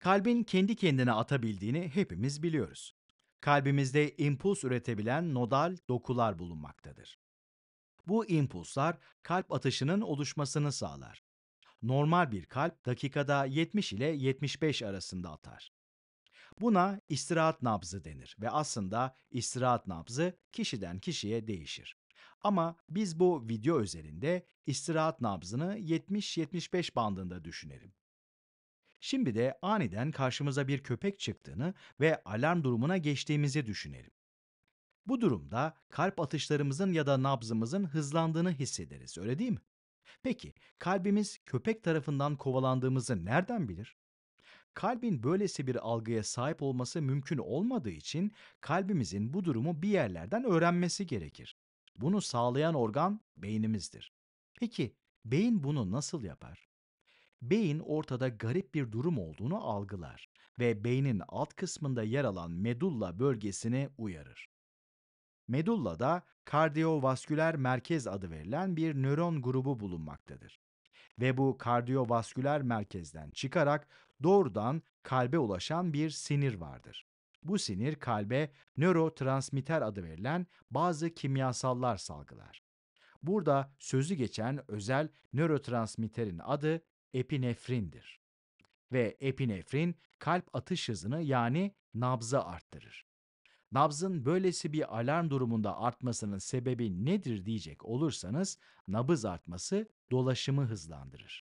Kalbin kendi kendine atabildiğini hepimiz biliyoruz. Kalbimizde impuls üretebilen nodal dokular bulunmaktadır. Bu impulslar kalp atışının oluşmasını sağlar. Normal bir kalp dakikada 70 ile 75 arasında atar. Buna istirahat nabzı denir ve aslında istirahat nabzı kişiden kişiye değişir. Ama biz bu video özelinde istirahat nabzını 70-75 bandında düşünelim. Şimdi de aniden karşımıza bir köpek çıktığını ve alarm durumuna geçtiğimizi düşünelim. Bu durumda kalp atışlarımızın ya da nabzımızın hızlandığını hissederiz, öyle değil mi? Peki, kalbimiz köpek tarafından kovalandığımızı nereden bilir? Kalbin böylesi bir algıya sahip olması mümkün olmadığı için kalbimizin bu durumu bir yerlerden öğrenmesi gerekir. Bunu sağlayan organ beynimizdir. Peki, beyin bunu nasıl yapar? Beyin ortada garip bir durum olduğunu algılar ve beynin alt kısmında yer alan medulla bölgesini uyarır. Medullada kardiyovasküler merkez adı verilen bir nöron grubu bulunmaktadır. Ve bu kardiyovasküler merkezden çıkarak doğrudan kalbe ulaşan bir sinir vardır. Bu sinir kalbe nörotransmitter adı verilen bazı kimyasallar salgılar. Burada sözü geçen özel nörotransmitterin adı epinefrindir. Ve epinefrin kalp atış hızını yani nabzı arttırır. Nabzın böylesi bir alarm durumunda artmasının sebebi nedir diyecek olursanız, nabız artması dolaşımı hızlandırır.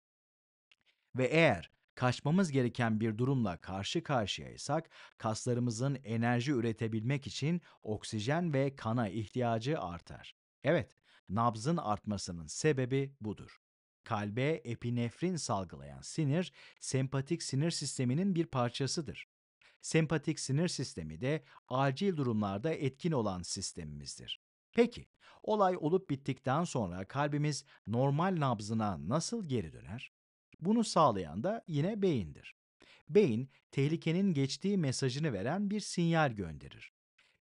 Ve eğer kaçmamız gereken bir durumla karşı karşıyaysak, kaslarımızın enerji üretebilmek için oksijen ve kana ihtiyacı artar. Evet, nabzın artmasının sebebi budur. Kalbe epinefrin salgılayan sinir, sempatik sinir sisteminin bir parçasıdır. Sempatik sinir sistemi de acil durumlarda etkin olan sistemimizdir. Peki, olay olup bittikten sonra kalbimiz normal nabzına nasıl geri döner? Bunu sağlayan da yine beyindir. Beyin, tehlikenin geçtiği mesajını veren bir sinyal gönderir.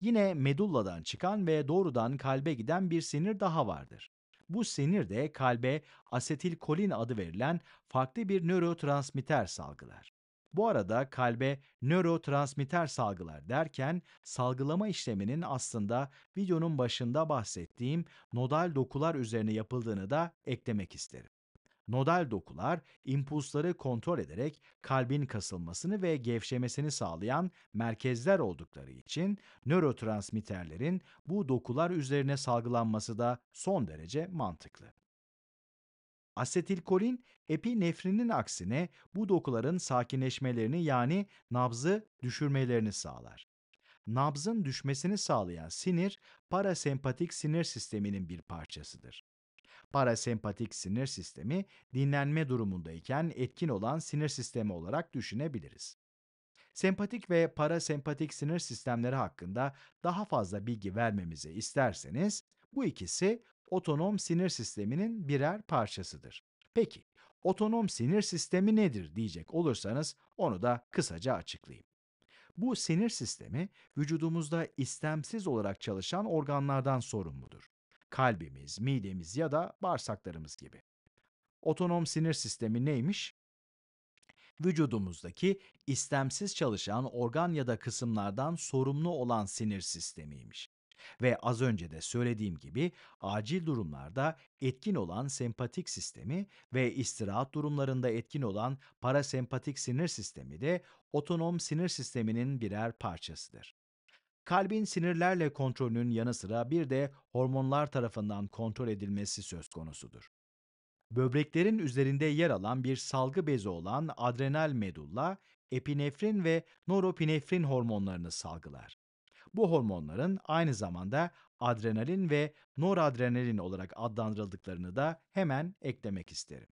Yine medulladan çıkan ve doğrudan kalbe giden bir sinir daha vardır. Bu sinir de kalbe asetilkolin adı verilen farklı bir nörotransmitter salgılar. Bu arada kalbe nörotransmitter salgılar derken salgılama işleminin aslında videonun başında bahsettiğim nodal dokular üzerine yapıldığını da eklemek isterim. Nodal dokular, impulsları kontrol ederek kalbin kasılmasını ve gevşemesini sağlayan merkezler oldukları için nörotransmitterlerin bu dokular üzerine salgılanması da son derece mantıklı. Asetilkolin, epinefrinin aksine bu dokuların sakinleşmelerini yani nabzı düşürmelerini sağlar. Nabzın düşmesini sağlayan sinir, parasempatik sinir sisteminin bir parçasıdır. Parasempatik sinir sistemi, dinlenme durumundayken etkin olan sinir sistemi olarak düşünebiliriz. Sempatik ve parasempatik sinir sistemleri hakkında daha fazla bilgi vermemizi isterseniz, bu ikisi otonom sinir sisteminin birer parçasıdır. Peki, otonom sinir sistemi nedir diyecek olursanız onu da kısaca açıklayayım. Bu sinir sistemi vücudumuzda istemsiz olarak çalışan organlardan sorumludur. Kalbimiz, midemiz ya da bağırsaklarımız gibi. Otonom sinir sistemi neymiş? Vücudumuzdaki istemsiz çalışan organ ya da kısımlardan sorumlu olan sinir sistemiymiş. Ve az önce de söylediğim gibi acil durumlarda etkin olan sempatik sistemi ve istirahat durumlarında etkin olan parasempatik sinir sistemi de otonom sinir sisteminin birer parçasıdır. Kalbin sinirlerle kontrolünün yanı sıra bir de hormonlar tarafından kontrol edilmesi söz konusudur. Böbreklerin üzerinde yer alan bir salgı bezi olan adrenal medulla, epinefrin ve norepinefrin hormonlarını salgılar. Bu hormonların aynı zamanda adrenalin ve noradrenalin olarak adlandırıldıklarını da hemen eklemek isterim.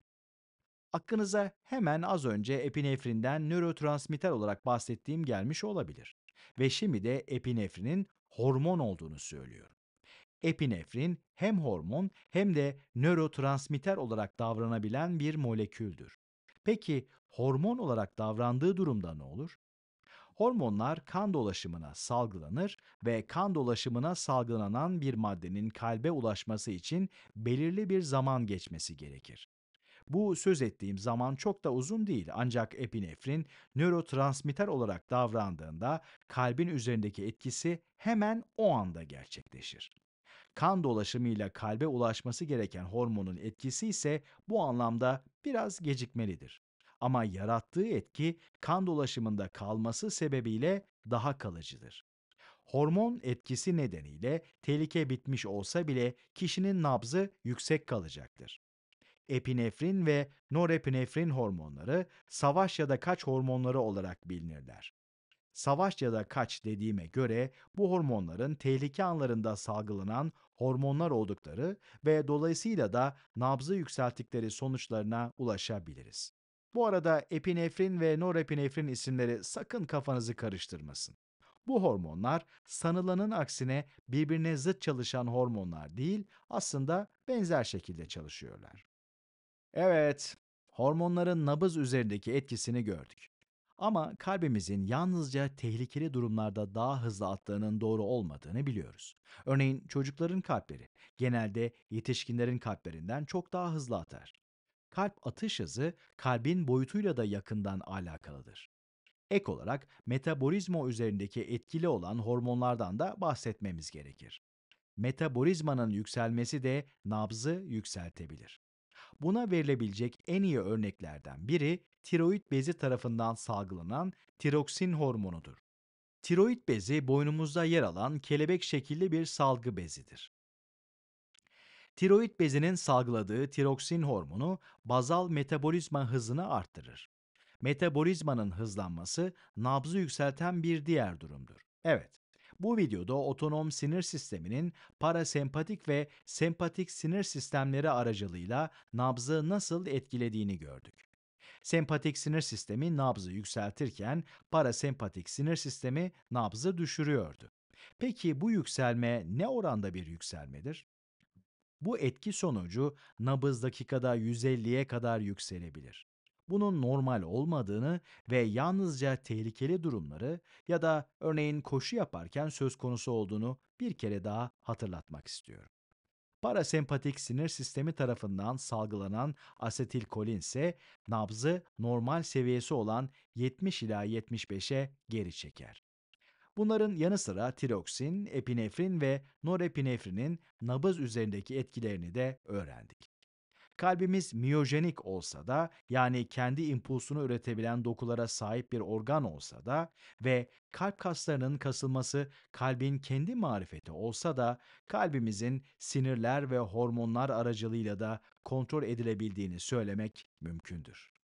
Aklınıza hemen az önce epinefrinden nörotransmitter olarak bahsettiğim gelmiş olabilir. Ve şimdi de epinefrinin hormon olduğunu söylüyorum. Epinefrin hem hormon hem de nörotransmitter olarak davranabilen bir moleküldür. Peki hormon olarak davrandığı durumda ne olur? Hormonlar kan dolaşımına salgılanır ve kan dolaşımına salgılanan bir maddenin kalbe ulaşması için belirli bir zaman geçmesi gerekir. Bu söz ettiğim zaman çok da uzun değil ancak epinefrin nörotransmitter olarak davrandığında kalbin üzerindeki etkisi hemen o anda gerçekleşir. Kan dolaşımıyla kalbe ulaşması gereken hormonun etkisi ise bu anlamda biraz gecikmelidir. Ama yarattığı etki kan dolaşımında kalması sebebiyle daha kalıcıdır. Hormon etkisi nedeniyle tehlike bitmiş olsa bile kişinin nabzı yüksek kalacaktır. Epinefrin ve norepinefrin hormonları savaş ya da kaç hormonları olarak bilinirler. Savaş ya da kaç dediğime göre bu hormonların tehlike anlarında salgılanan hormonlar oldukları ve dolayısıyla da nabzı yükselttikleri sonuçlarına ulaşabiliriz. Bu arada epinefrin ve norepinefrin isimleri sakın kafanızı karıştırmasın. Bu hormonlar sanılanın aksine birbirine zıt çalışan hormonlar değil, aslında benzer şekilde çalışıyorlar. Evet, hormonların nabız üzerindeki etkisini gördük. Ama kalbimizin yalnızca tehlikeli durumlarda daha hızlı attığının doğru olmadığını biliyoruz. Örneğin çocukların kalpleri genelde yetişkinlerin kalplerinden çok daha hızlı atar. Kalp atış hızı kalbin boyutuyla da yakından alakalıdır. Ek olarak metabolizma üzerindeki etkili olan hormonlardan da bahsetmemiz gerekir. Metabolizmanın yükselmesi de nabzı yükseltebilir. Buna verilebilecek en iyi örneklerden biri tiroid bezi tarafından salgılanan tiroksin hormonudur. Tiroid bezi boynumuzda yer alan kelebek şekilli bir salgı bezidir. Tiroid bezinin salgıladığı tiroksin hormonu bazal metabolizma hızını arttırır. Metabolizmanın hızlanması nabzı yükselten bir diğer durumdur. Evet, bu videoda otonom sinir sisteminin parasempatik ve sempatik sinir sistemleri aracılığıyla nabzı nasıl etkilediğini gördük. Sempatik sinir sistemi nabzı yükseltirken parasempatik sinir sistemi nabzı düşürüyordu. Peki bu yükselme ne oranda bir yükselmedir? Bu etki sonucu nabız dakikada 150'ye kadar yükselebilir. Bunun normal olmadığını ve yalnızca tehlikeli durumları ya da örneğin koşu yaparken söz konusu olduğunu bir kere daha hatırlatmak istiyorum. Parasempatik sinir sistemi tarafından salgılanan asetilkolin ise nabzı normal seviyesi olan 70 ila 75'e geri çeker. Bunların yanı sıra tiroksin, epinefrin ve norepinefrinin nabız üzerindeki etkilerini de öğrendik. Kalbimiz miyojenik olsa da yani kendi impulsunu üretebilen dokulara sahip bir organ olsa da ve kalp kaslarının kasılması kalbin kendi marifeti olsa da kalbimizin sinirler ve hormonlar aracılığıyla da kontrol edilebildiğini söylemek mümkündür.